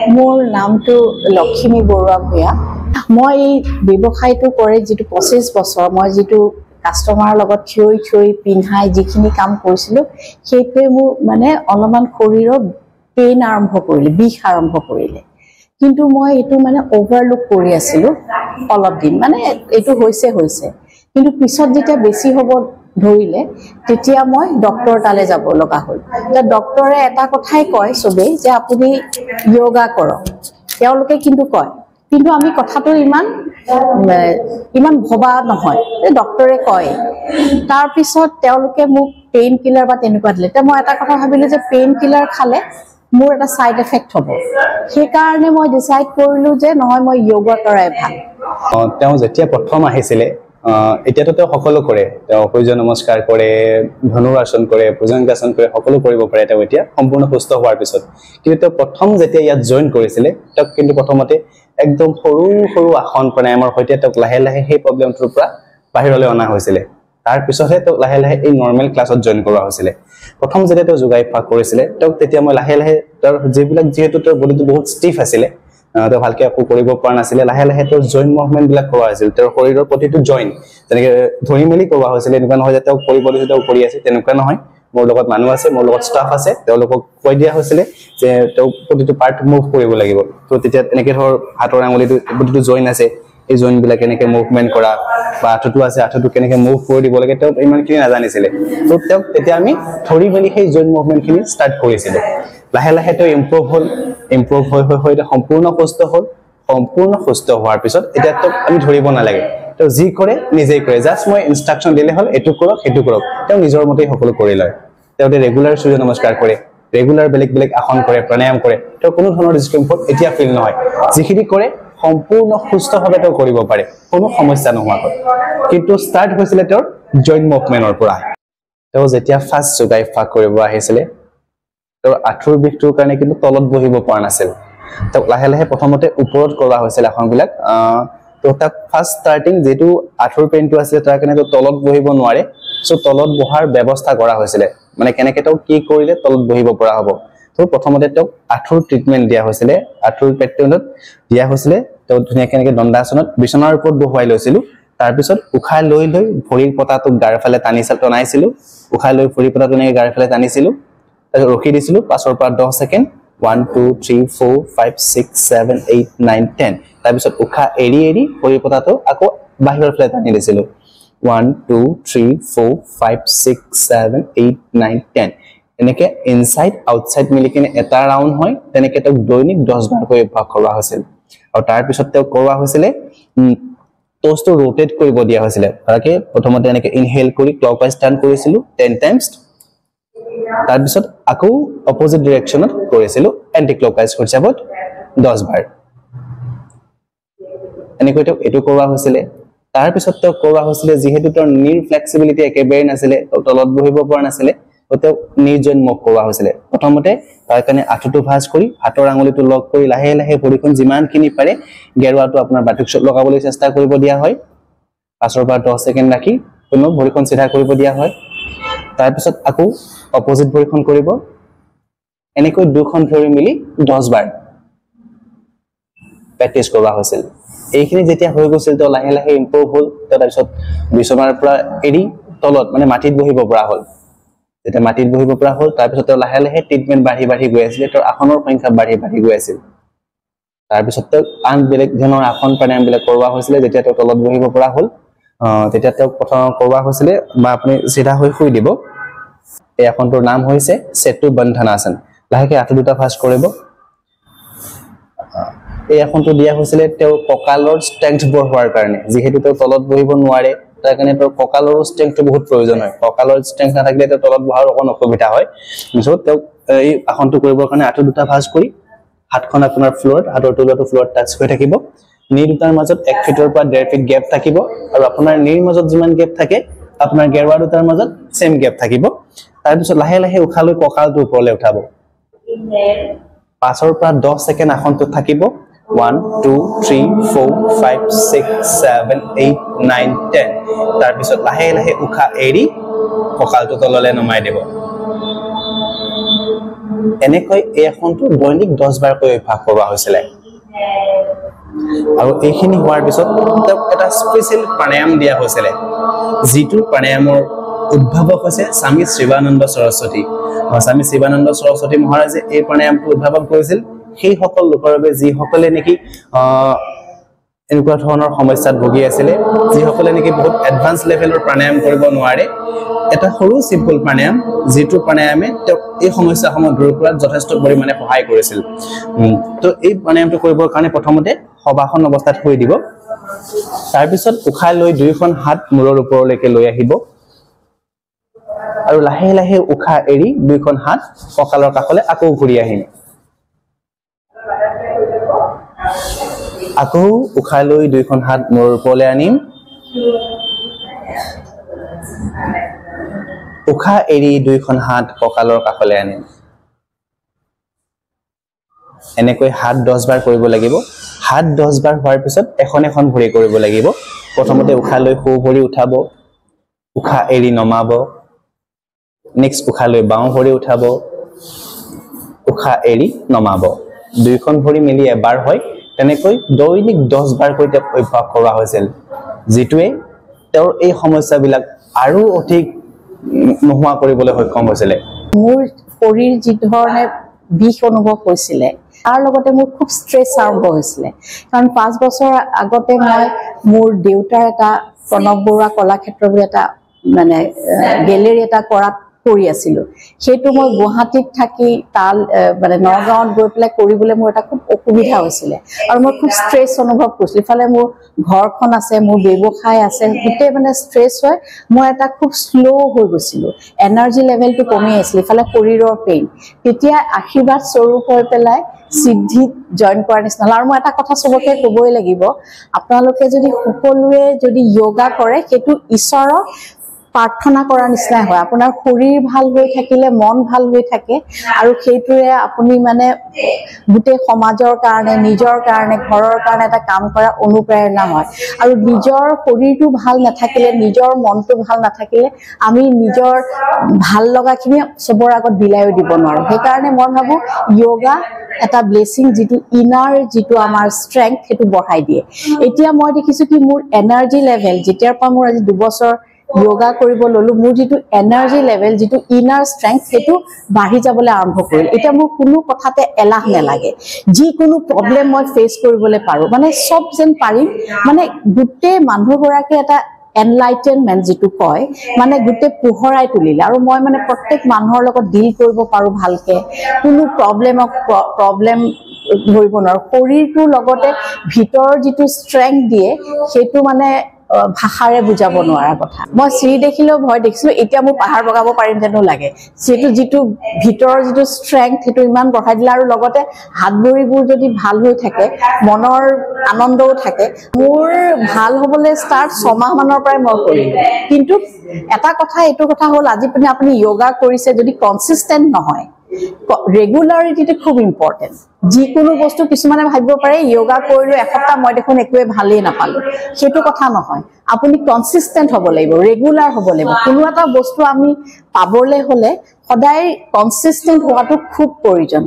মোৰ নামটো লক্ষিমী বৰুৱা ভূঞা। মই এই ব্যৱসায়টো কৰি যিটো পঁচিছ বছৰ। মই যিটো কাষ্টমাৰৰ লগত থিয়ৈ থিয়ৈ পিন্ধাই যিখিনি কাম কৰিছিলোঁ সেইটোৱে মোৰ মানে অলপমান শৰীৰৰ পেইন আৰম্ভ কৰিলে বিষ আৰম্ভ কৰিলে। কিন্তু মই এইটো মানে অভাৰলুক কৰি আছিলোঁ অলপ দিন। মানে এইটো হৈছে হৈছে। কিন্তু পিছত যেতিয়া বেছি হ'ব ধৰিলে তেতিয়া মই ডক্টৰ তালৈ যাব লগা হ'ল। এতিয়া ডক্টৰে এটা কথাই কয় চবেই যে আপুনি য়োগা কৰক। তেওঁলোকে কিন্তু কয় কিন্তু আমি কথাটো ইমান ইমান ভবা নহয়। ডক্টৰে কয় তাৰপিছত তেওঁলোকে মোক পেইন কিলাৰ বা তেনেকুৱা দিলে। এতিয়া মই এটা কথা ভাবিলোঁ যে পেইন কিলাৰ খালে মোৰ এটা ছাইড এফেক্ট হ'ব। সেইকাৰণে মই ডিচাইড কৰিলোঁ যে নহয় মই য়োগা কৰাই ভাল। তেওঁ যেতিয়া প্ৰথম আহিছিলে আহ, এতিয়াতো তেওঁ সকলো কৰে। তেওঁ সূৰ্য নমস্কাৰ কৰে ধনুৰাসন কৰে ভুজংগাসন কৰে সকলো কৰিব পাৰে তেওঁ এতিয়া সম্পূৰ্ণ সুস্থ হোৱাৰ পিছত। কিন্তু তেওঁ প্ৰথম যেতিয়া ইয়াত জইন কৰিছিলে তেওঁক কিন্তু প্ৰথমতে একদম সৰু সৰু আসন প্ৰাণায়ামৰ সৈতে তেওঁক লাহে লাহে সেই প্ৰব্লেমটোৰ পৰা বাহিৰলৈ অনা হৈছিলে। তাৰপিছতহে তেওঁক লাহে লাহে এই নৰ্মেল ক্লাছত জইন কৰোৱা হৈছিলে। প্ৰথম যেতিয়া তেওঁ যোগাভ্যাস কৰিছিলে তেওঁক তেতিয়া মই লাহে লাহে তেওঁৰ যিবিলাক যিহেতু তেওঁৰ বডিটো বহুত ষ্টিফ আছিলে তেওঁ ভালকে একো কৰিব পৰা নাছিলে। লাহে লাহে তেওঁৰ জইন মুভমেণ্ট বিলাক কৰোৱা হৈছিল। তেওঁৰ শৰীৰৰ প্ৰতিটো জইন যেনেকে ধৰি মেলি কৰোৱা হৈছিলে এনেকুৱা নহয় যে তেওঁ কৰিব দিছে তেওঁ কৰি আছে তেনেকুৱা নহয়। মোৰ লগত মানুহ আছে মোৰ লগত ষ্টাফ আছে তেওঁলোকক কৈ দিয়া হৈছিলে যে তেওঁ প্ৰতিটো পাৰ্ট মুভ কৰিব লাগিব। ত' তেতিয়া এনেকে ধৰ হাতৰ আঙুলিটো প্ৰতিটো জইন আছে। এই জইন বিলাক কেনেকে মুভমেণ্ট কৰা বা আঁঠুটো আছে আঁঠুটো কেনেকে মুভ কৰি দিব লাগে তেওঁ ইমানখিনি নাজানিছিলে। ত' তেওঁক তেতিয়া আমি ধৰি মেলি সেই জইন মুভমেণ্টখিনি ষ্টাৰ্ট কৰিছিলোঁ। লাহে লাহে তেওঁ ইম্প্ৰুভ হ'ল ইম্প্ৰুভ হৈ হৈ হৈ সম্পূৰ্ণ সুস্থ হ'ল। সম্পূৰ্ণ সুস্থ হোৱাৰ পিছত এতিয়া তেওঁক আমি ধৰিব নালাগে। তেওঁ যি কৰে নিজেই কৰে। জাষ্ট মই ইনষ্ট্ৰাকশ্যন দিলে হ'ল এইটো কৰক সেইটো কৰক। তেওঁ নিজৰ মতেই সকলো কৰি লয়। তেওঁ ৰেগুলাৰ সূৰ্য নমস্কাৰ কৰে ৰেগুলাৰ বেলেগ বেলেগ আসন কৰে প্ৰাণায়াম কৰে। তেওঁ কোনো ধৰণৰ ডিছকমফৰ্ট এতিয়া ফিল নহয়। যিখিনি কৰে সম্পূৰ্ণ সুস্থভাৱে তেওঁ কৰিব পাৰে কোনো সমস্যা নোহোৱাকৈ কিন্তু ষ্টাৰ্ট হৈছিলে তেওঁৰ জইণ্ট মুভমেণ্টৰ পৰা। তেওঁ যেতিয়া ফাৰ্ষ্ট যোগাভ্যাস কৰিব আহিছিলে তেওঁৰ আঁঠুৰ বিষটোৰ কাৰণে কিন্তু তলত বহিব পৰা নাছিল। তেওঁক লাহে লাহে প্ৰথমতে ওপৰত কৰোৱা হৈছিল আসনবিলাক তো তাক ফাৰ্ষ্ট ষ্টাৰ্টিং যিটো আঁঠুৰ পেইনটো আছিলে তাৰ কাৰণে তেওঁ তলত বহিব নোৱাৰে। চ' তলত বহাৰ ব্যৱস্থা কৰা হৈছিলে। মানে কেনেকে তেওঁক কি কৰিলে তলত বহিব পৰা হ'ব। তো প্ৰথমতে তেওঁক আঁঠুৰ ট্ৰিটমেণ্ট দিয়া হৈছিলে। আঁঠুৰ পেট্ৰলত দিয়া হৈছিলে। তেওঁ ধুনীয়াকে এনেকে দণ্ডাসনত বিচনাৰ ওপৰত বহুৱাই লৈছিলোঁ। তাৰপিছত উশাহ লৈ লৈ ভৰিৰ পতাটোক গাৰ ফালে টানি টনাইছিলোঁ। উশাহ লৈ ভৰিৰ পতাটো এনেকে গাৰ ফালে টানিছিলোঁ। তাৰপিছত ৰখি দিছিলোঁ। পাঁচৰ পৰা দহ second. One two three four five six seven eight nine ten তাৰপিছত উশাহ এৰি এৰি ভৰি পতাটো আকৌ বাহিৰৰ ফালে টানি দিছিলোঁ। One two three four five six seven eight nine ten এনেকে ইনচাইড আউটচাইড মিলি কিনে এটা ৰাউণ্ড হয় তেনেকে তেওঁক দৈনিক দহ বাৰকৈ অভ্যাস কৰোৱা হৈছিল। আৰু তাৰপিছত তেওঁক কৰোৱা হৈছিলে টচটো ৰোটেট কৰিব দিয়া হৈছিলে। তাকে প্ৰথমতে এনেকে ইনহেল কৰি ক্লক ৱাইজ টাৰ্ণ কৰিছিলোঁ টেন টাইমছ তাৰপিছত আকৌ অপজিট ডিৰেকশ্যনত কৰিছিলোঁ এণ্টি ক্লক ৱাইজ হিচাপত দহ বাৰ। এনেকৈ তেওঁক এইটো কৰোৱা হৈছিলে। তাৰপিছত তেওঁক কৰোৱা হৈছিলে যিহেতু তেওঁৰ নীৰ ফ্লেক্সিবিলিটি একেবাৰে নাছিলে তলত বহিব পৰা নাছিলে তেওঁক মুভ কৰোৱা হৈছিলে। প্ৰথমতে তাৰ কাৰণে আঁঠুটো ভাঁজ কৰি হাতৰ আঙুলিটো লগ কৰি লাহে লাহে ভৰিখন যিমানখিনি পাৰে গেৰুৱাটো আপোনাৰ বাটুক লগাবলৈ চেষ্টা কৰিব দিয়া হয়। পাঁচৰ পৰা দহ ছেকেণ্ড ৰাখি পুনৰ ভৰিখন চিধা কৰিব দিয়া হয়। তাৰপিছত আকৌ অপজিট ভৰিখন কৰিব। এনেকৈ দুখন ধৰি মিলি দহ বাৰ প্ৰেক্টিচ কৰোৱা হৈছিল। এইখিনি যেতিয়া হৈ গৈছিল তেওঁ লাহে লাহে ইম্প্ৰুভ হ'ল। তেওঁ তাৰপিছত বিচনাৰ পৰা এৰি তলত মানে মাটিত বহিব পৰা হ'ল। যেতিয়া মাটিত বহিব পৰা হ'ল তাৰপিছত তেওঁ লাহে লাহে ট্ৰিটমেণ্ট বাঢ়ি বাঢ়ি গৈ আছিলে তেওঁৰ আসনৰ সংখ্যা বাঢ়ি বাঢ়ি গৈ আছিল। তাৰপিছত তেওঁক আন বেলেগ ধৰণৰ আসন প্ৰাণায়ামবিলাক কৰোৱা হৈছিলে যেতিয়া তেওঁ তলত বহিব পৰা হ'ল। তেতিয়া তেওঁক প্ৰথম কৰোৱা হৈছিলে বা আপুনি চিধা হৈ শুই দিব। এই আসনটোৰ নাম হৈছে চেতু বন্ধনাসন। লাহেকে আঁঠু দুটা ফাৰ্ষ্ট কৰিব। এই আসনটো দিয়া হৈছিলে তেওঁৰ কঁকালৰ ষ্ট্ৰেংথ বঢ়োৱাৰ কাৰণে যিহেতু তেওঁ তলত বহিব নোৱাৰে। তাৰ কাৰণে তেওঁৰ কঁকালৰো ষ্ট্ৰেংথটো বহুত প্ৰয়োজন হয়। কঁকালৰ ষ্ট্ৰেংথ নাথাকিলে তেওঁ তলত বহাৰ অকণ অসুবিধা হয়। চ' তেওঁক এই আসনটো কৰিবৰ কাৰণে আঁঠু দুটা ভাঁজ কৰি হাতখন আপোনাৰ ফ্ল'ৰত হাতৰ তলুৱাটো ফ্ল'ৰত টাচ হৈ থাকিব। নি দুটাৰ মাজত এক ফিটৰ পৰা ডেৰ ফিট গেপ থাকিব আৰু আপোনাৰ নিৰ মাজত যিমান গেপ থাকে আপোনাৰ গেৰুৱা দুটাৰ মাজত ছেম গেপ থাকিব। তাৰপিছত লাহে লাহে উশাহ লৈ কঁকালটো ওপৰলৈ উঠাব। পাঁচৰ পৰা দহ ছেকেণ্ড আসনটোত থাকিব। One two three four five six seven eight nine ten তাৰপিছত লাহে লাহে উশাহ এৰি কঁকালটো তললৈ নমাই দিব। এনেকৈ এই আসনটো দৈনিক দহ বাৰকৈ অভ্যাস কৰোৱা হৈছিলে। আৰু এইখিনি হোৱাৰ পিছত তেওঁক এটা স্পেচিয়েল প্ৰাণায়াম দিয়া হৈছিলে। যিটো প্ৰাণায়ামৰ উদ্ভাৱক হৈছে স্বামী শিৱানন্দ সৰস্বতী। স্বামী শিৱানন্দ সৰস্বতী মহাৰাজে এই প্ৰাণায়ামটো উদ্ভাৱন কৰিছিল। সেইসকল লোকৰ বাবে যিসকলে নেকি এনেকুৱা ধৰণৰ সমস্যাত ভুগি আছিলে যিসকলে নেকি বহুত এডভান্স লেভেলৰ প্ৰাণায়াম কৰিব নোৱাৰে এটা সৰু চিম্পুল প্ৰাণায়াম যিটো প্ৰাণায়ামে তেওঁক এই সমস্যাসমূহ দূৰ কৰাত যথেষ্ট পৰিমাণে সহায় কৰিছিল। তো এই প্ৰাণায়ামটো কৰিবৰ কাৰণে প্ৰথমতে সবাসন অৱস্থাত শুই দিব। তাৰপিছত উশাহ লৈ দুয়োখন হাত মূৰৰ ওপৰলৈকে লৈ আহিব। আৰু লাহে লাহে উশাহ এৰি দুইখন হাত কঁকালৰ কাষলৈ আকৌ ঘূৰি আহিম। আকৌ উশাহ লৈ দুইখন হাত মূৰৰ ওপৰলৈ আনিম। উশাহ এৰি দুইখন হাত কঁকালৰ কাষলৈ আনিম। এনেকৈ হাত দহ বাৰ কৰিব লাগিব। হাত দহ বাৰ হোৱাৰ পিছত এখন এখন ভৰি কৰিব লাগিব। প্ৰথমতে উশাহ লৈ সোঁ ভৰি উঠাব। উশাহ এৰি নমাব। নেক্সট উশাহ লৈ বাওঁ ভৰি উঠাব। উশাহ এৰি নমাব। দুইখন ভৰি মিলি এবাৰ হয়। তেনেকৈ দৈনিক দহ বাৰকৈ তেওঁক অভ্যাস কৰোৱা হৈছিল যিটোৱে তেওঁৰ এই সমস্যাবিলাক আৰু অধিক নোহোৱা কৰিবলৈ সক্ষম হৈছিলে। মোৰ শৰীৰ যি ধৰণে বিষ অনুভৱ হৈছিলে তাৰ লগতে মোৰ খুব ষ্ট্ৰেছ আৰম্ভ হৈছিলে। কাৰণ পাঁচ বছৰ আগতে মই মোৰ দেউতাৰ এটা প্ৰণৱ বৰুৱা কলাক্ষেত্ৰ বুলি এটা মানে গেলেৰী এটা কৰাত কৰি আছিলো। সেইটো মই গুৱাহাটীত থাকি তাল মানে নগাঁৱত গৈ পেলাই কৰিবলৈ মোৰ এটা খুব অসুবিধা হৈছিলে। আৰু মই খুব ষ্ট্ৰেছ অনুভৱ কৰিছিলো। ইফালে মোৰ ঘৰখন আছে মোৰ ব্যৱসায় আছে গোটেই মানে ষ্ট্ৰেছ হয় মই এটা খুব শ্ল' হৈ গৈছিলো। এনাৰ্জি লেভেলটো কমি আহিছিলে ইফালে শৰীৰৰ পেইন তেতিয়া আশীৰ্বাদ স্বৰূপ হৈ পেলাই সিদ্ধিত জইন কৰাৰ নিচিনা। আৰু মই এটা কথা চবকে ক'বই লাগিব আপোনালোকে যদি সকলোৱে যদি য়োগা কৰে সেইটো ঈশ্বৰক প্ৰাৰ্থনা কৰাৰ নিচিনাই হয়। আপোনাৰ শৰীৰ ভাল হৈ থাকিলে মন ভাল হৈ থাকে আৰু সেইটোৰে আপুনি মানে গোটেই সমাজৰ কাৰণে নিজৰ কাৰণে ঘৰৰ কাৰণে এটা কাম কৰা অনুপ্ৰেৰণা হয়। আৰু নিজৰ শৰীৰটো ভাল নাথাকিলে নিজৰ মনটো ভাল নাথাকিলে আমি নিজৰ ভাল লগাখিনি চবৰ আগত বিলায়ো দিব নোৱাৰো। সেইকাৰণে মই ভাবো য়োগা এটা ব্লেছিং যিটো ইনাৰ যিটো আমাৰ ষ্ট্ৰেংথ সেইটো বঢ়াই দিয়ে। এতিয়া মই দেখিছো কি মোৰ এনাৰ্জি লেভেল যেতিয়াৰ পৰা মোৰ আজি দুবছৰ য়োগা কৰিব ললো মোৰ যিটো এনাৰ্জি লেভেল যিটো ইনাৰ ষ্ট্ৰেংথ সেইটো বাঢ়ি যাবলৈ আৰম্ভ কৰিল। এতিয়া মোৰ কোনো কথাতে এলাহ নালাগে। যিকোনো প্ৰব্লেম মই ফেচ কৰিবলৈ পাৰো। মানে চব যেন পাৰিম মানে গোটেই মানুহগৰাকী এটা এনলাইটেনমেণ্ট যিটো কয় মানে গোটেই পোহৰাই তুলিলে। আৰু মই মানে প্ৰত্যেক মানুহৰ লগত ডিল কৰিব পাৰো ভালকে। কোনো প্ৰব্লেমক প্ৰব্লেম ধৰিব নোৱাৰো। শৰীৰটোৰ লগতে ভিতৰৰ যিটো ষ্ট্ৰেংথ দিয়ে সেইটো মানে ভাষাৰে বুজাব নোৱাৰা কথা। মই চিৰি দেখিলেও ভয় দেখিছিলো এতিয়া মোৰ পাহাৰ বগাব পাৰিম যেনো লাগে। যিটো যিটো ভিতৰৰ যিটো ষ্ট্ৰেংথ সেইটো ইমান বঢ়াই দিলে আৰু লগতে হাত ভৰিবোৰ যদি ভাল হৈ থাকে মনৰ আনন্দও থাকে মোৰ ভাল হবলৈ ষ্টাৰ্ট ছমাহ মানৰ পৰাই মই কৰিলো কিন্তু এটা কথা এইটো কথা হ'ল আজি পিনে আপুনি য়োগা কৰিছে যদি কনচিষ্টেণ্ট নহয়। ৰেগুলাৰিটিটো খুব ইম্পৰ্টেণ্ট যিকোনো বস্তু কিছুমানে ভাবিব পাৰে য়োগা কৰিলো এসপ্তাহ মই দেখোন একোৱে ভালেই নাপালো। সেইটো কথা নহয়। আপুনি কনচিষ্টেণ্ট হ'ব লাগিব ৰেগুলাৰ হ'ব লাগিব। কোনো এটা বস্তু আমি পাবলৈ হ'লে সদায় কনচিষ্টেণ্ট হোৱাটো খুব প্ৰয়োজন।